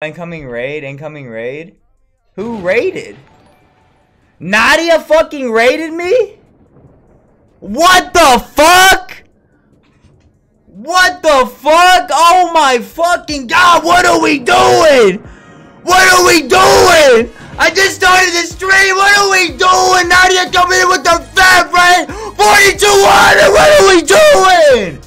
Incoming raid, incoming raid. Who raided? Nadia fucking raided me? What the fuck? What the fuck? Oh my fucking god, what are we doing? What are we doing? I just started the stream, what are we doing? Nadia coming in with the fat friend, 4200, what are we doing?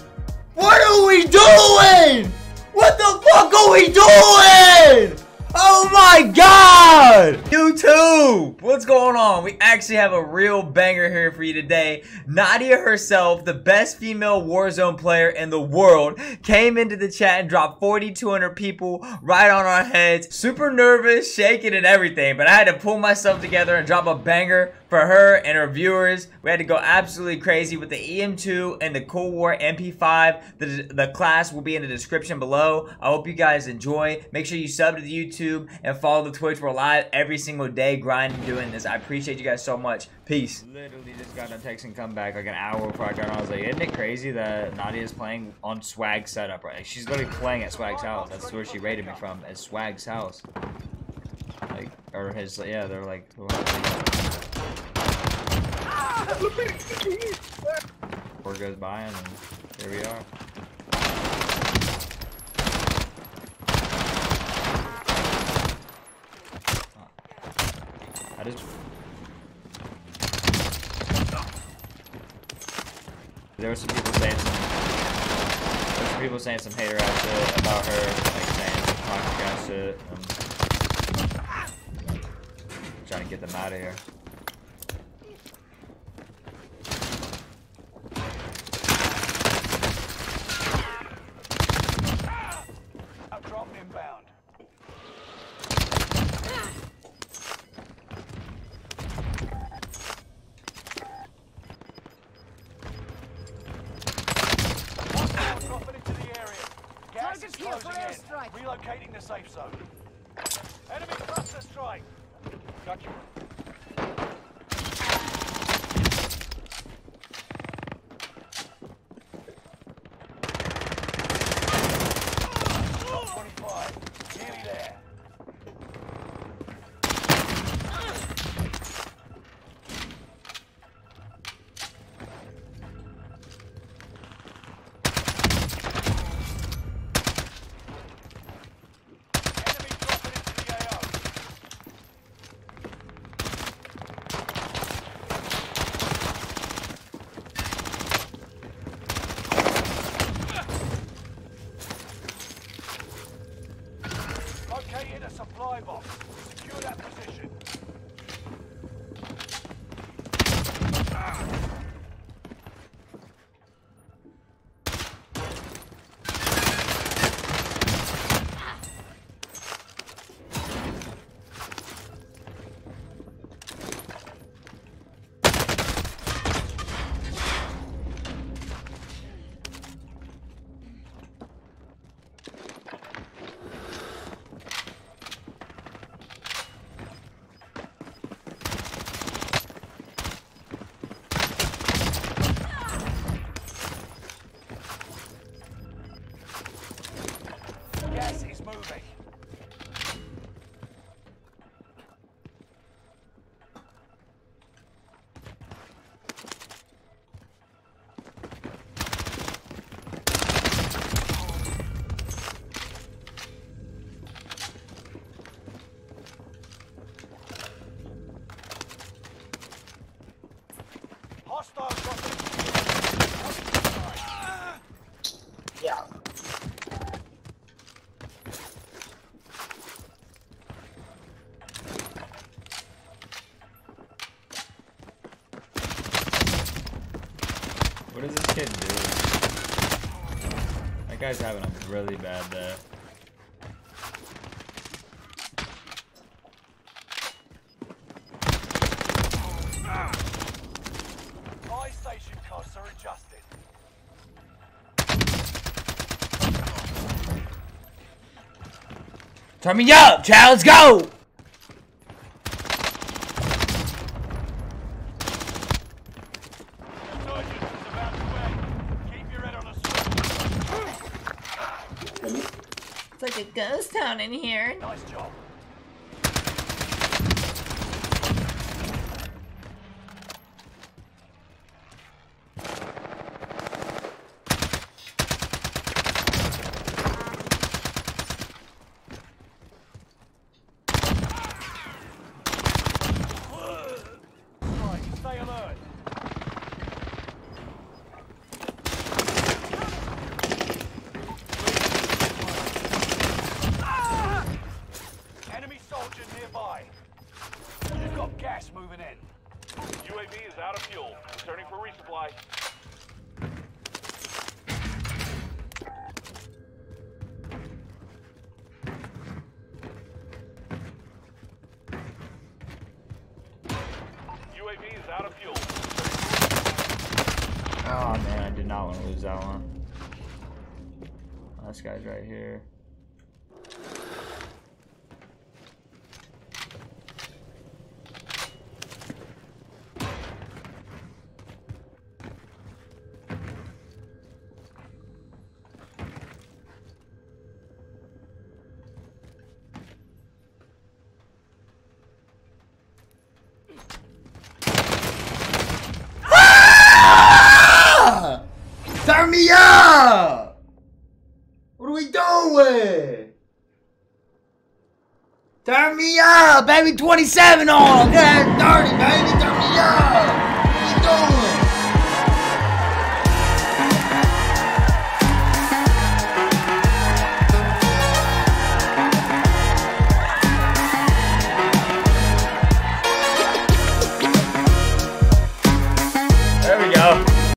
What are we doing? What the fuck are we doing? Oh my god! YouTube! What's going on? We actually have a real banger here for you today. Nadia herself, the best female Warzone player in the world, came into the chat and dropped 4,200 people right on our heads. Super nervous, shaking and everything, but I had to pull myself together and drop a banger for her and her viewers. We had to go absolutely crazy with the EM2 and the Cold War MP5. The, the class will be in the description below. I hope you guys enjoy. Make sure you sub to the YouTube and follow the Twitch. We're live every single day grinding doing this. I appreciate you guys so much. Peace. Literally just got done texting come back like an hour before I got on. I was like, isn't it crazy that Nadia is playing on Swagg setup, right? She's literally playing at Swagg's house. That's where she rated me from, at Swagg's house. Or his, yeah, they're like, Four goes by and here we are. I just there were some people saying some there were some people saying some hater shit about her, like saying some toxic ass shit. Um, trying to get them out of here. Relocating the safe zone. Enemy cluster strike. Got you. Supply box. Secure that position. What does this kid do? That guy's having a really bad day. station costs are adjusted. Turn me up, child, let's go! It's like a ghost town. in here. Nice job. UAV is out of fuel. Returning for resupply. UAV is out of fuel. Oh man, I did not want to lose that one. Oh, this guy's right here. What are we doing? Turn me up, baby. 27 on. Okay, 30, baby.